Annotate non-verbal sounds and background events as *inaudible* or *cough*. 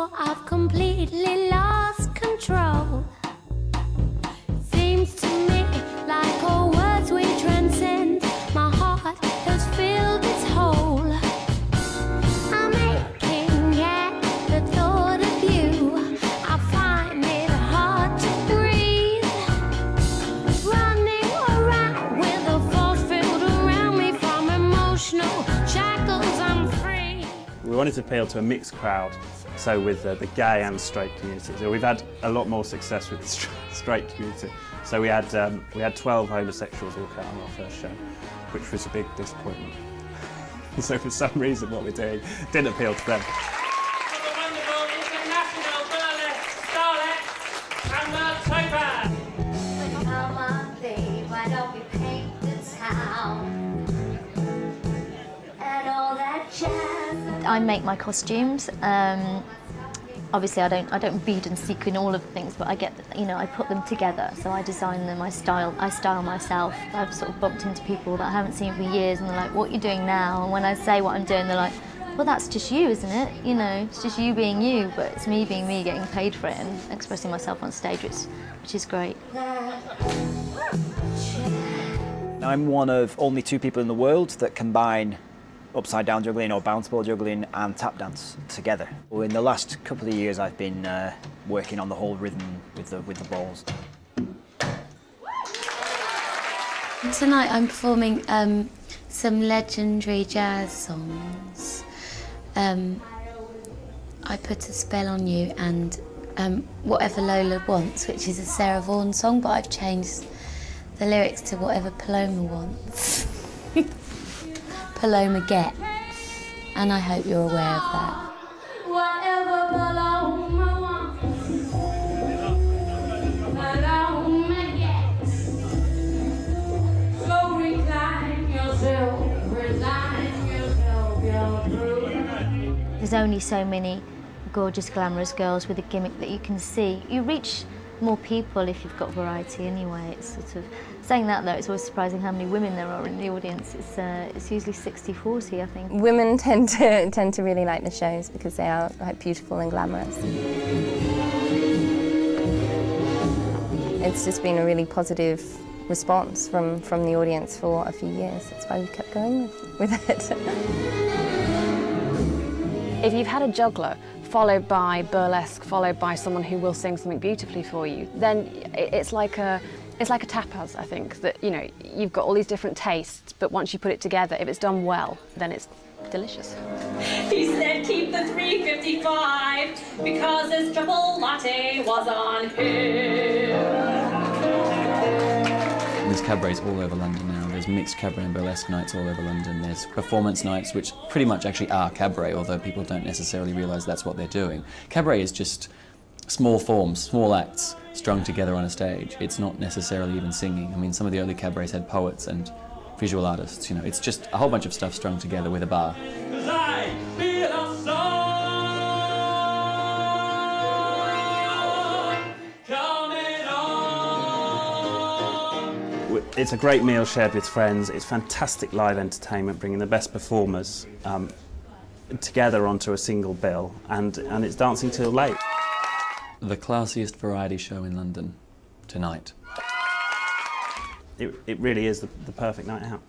I've completely lost control. Seems to me like all words we transcend. My heart has filled its hole. I'm aching at the thought of you. I find it hard to breathe. Running around with a force around me from emotional shackles. I'm free. We wanted to appeal to a mixed crowd, so with uh, the gay and straight community. So we've had a lot more success with the *laughs* straight community. So we had um, we had 12 homosexuals walk out on our first show, which was a big disappointment. *laughs* so for some reason, what we're doing didn't appeal to them. the wonderful international burlesque starlet, Amber Topaz. Come on, babe, why don't we paint the town? I make my costumes. Um, obviously, I don't I don't bead and sequin all of the things, but I get you know I put them together. So I design them. I style I style myself. I've sort of bumped into people that I haven't seen for years, and they're like, "What are you doing now?" And when I say what I'm doing, they're like. Well, that's just you, isn't it? You know, it's just you being you, but it's me being me, getting paid for it, and expressing myself on stage, which, which is great. I'm one of only two people in the world that combine upside down juggling or bounce ball juggling and tap dance together. Well, in the last couple of years, I've been uh, working on the whole rhythm with the with the balls. Tonight I'm performing um, some legendary jazz songs. Um, I put a spell on you and um, whatever Lola wants, which is a Sarah Vaughan song, but I've changed the lyrics to whatever Paloma wants. *laughs* Paloma gets, and I hope you're aware of that. Whatever Paloma wants, Paloma gets. So recline yourself, resign yourself, you're through. There's only so many gorgeous, glamorous girls with a gimmick that you can see. You reach more people if you've got variety anyway. It's sort of saying that though, it's always surprising how many women there are in the audience. It's uh, it's usually 60-40, I think. Women *laughs* tend to tend to really like the shows because they are like beautiful and glamorous. It's just been a really positive response from, from the audience for a few years. That's why we kept going with, with it. *laughs* If you've had a juggler followed by burlesque, followed by someone who will sing something beautifully for you, then it's like a it's like a tapas, I think, that you know, you've got all these different tastes, but once you put it together, if it's done well, then it's delicious. He said keep the 355 because his triple latte was on him. There's cabarets all over London now. There's mixed cabaret and burlesque nights all over London. There's performance nights, which pretty much actually are cabaret, although people don't necessarily realise that's what they're doing. Cabaret is just small forms, small acts strung together on a stage. It's not necessarily even singing. I mean, some of the early cabarets had poets and visual artists. You know, it's just a whole bunch of stuff strung together with a bar. It's a great meal shared with friends. It's fantastic live entertainment, bringing the best performers um, together onto a single bill, and, and it's dancing till late. The classiest variety show in London tonight. It, it really is the, the perfect night out.